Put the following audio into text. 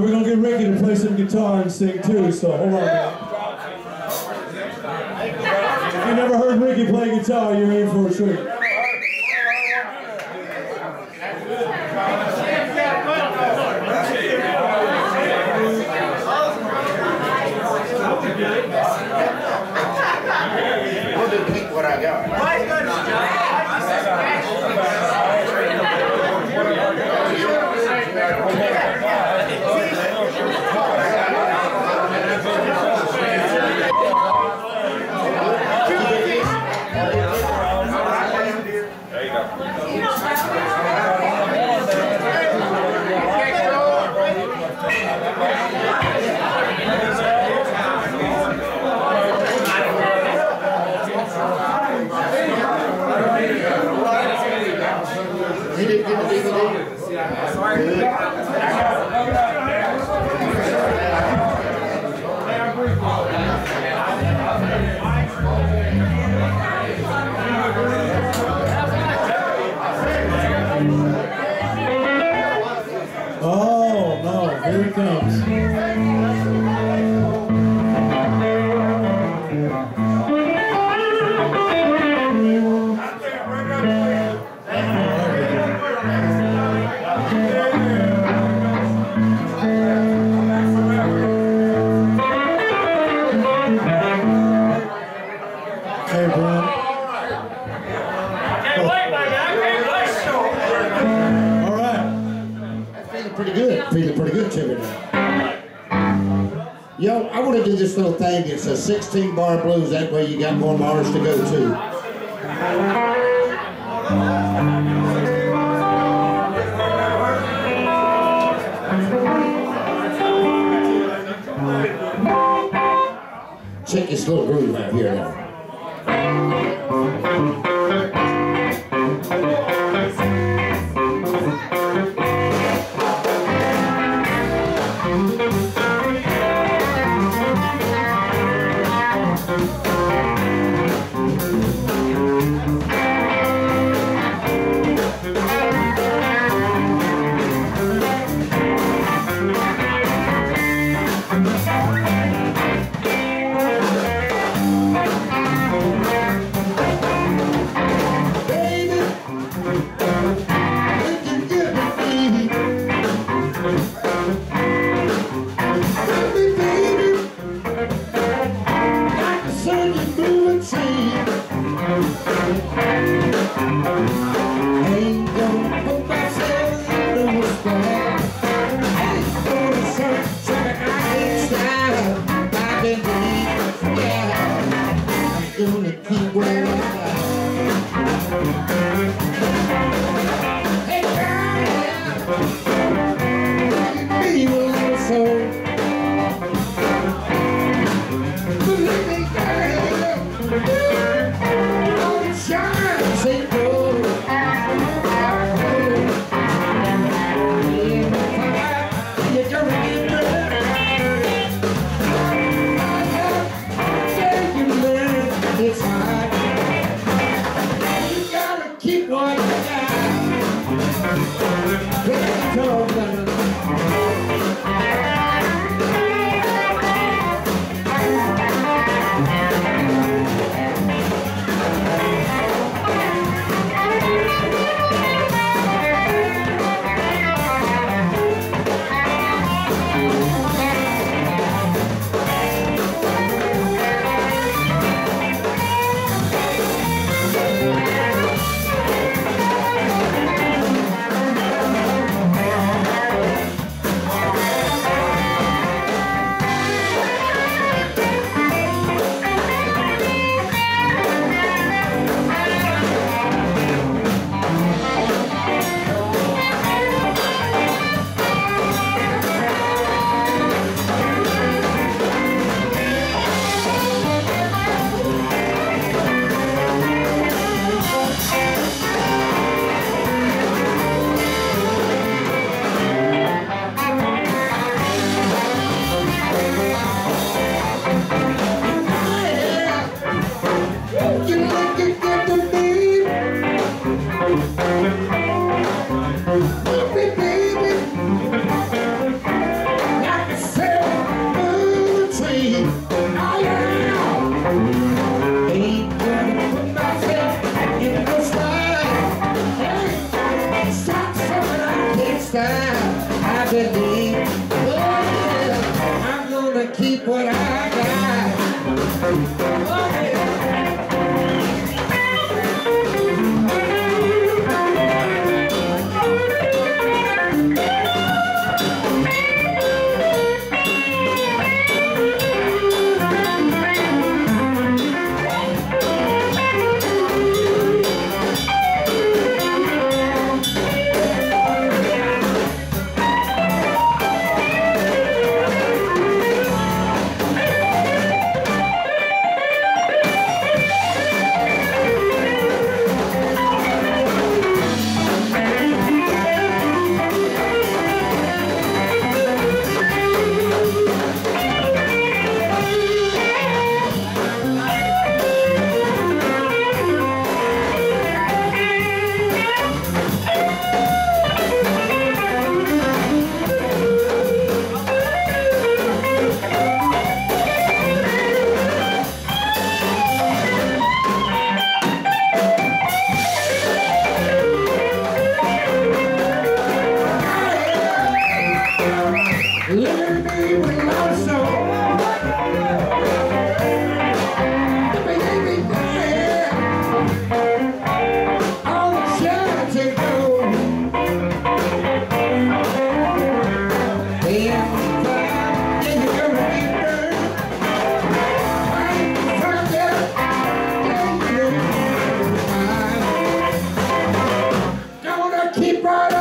we're gonna get Rickey to play some guitar and sing too, so hold on. If you never heard Rickey play guitar, you're in for a treat. We'll keep what I got. Oh, no, here it comes. Feeling pretty good. Feeling pretty good, Timmy. Yo, I want to do this little thing. It's a 16 bar blues. That way you got more bars to go to. Check this little groove out here now. Ain't Hey. keep what I got. proud of.